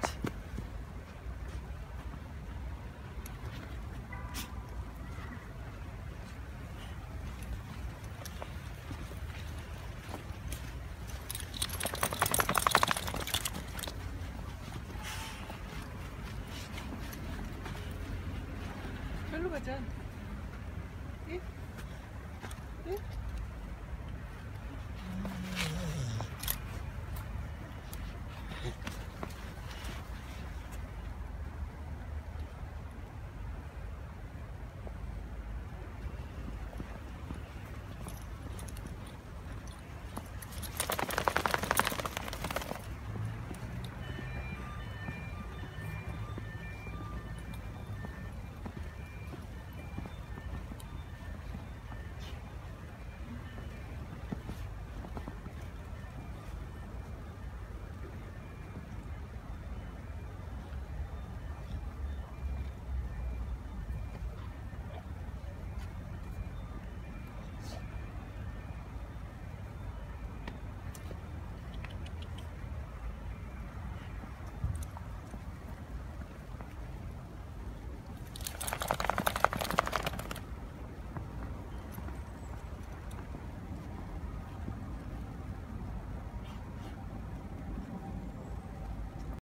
그치. 별로 가자. 예?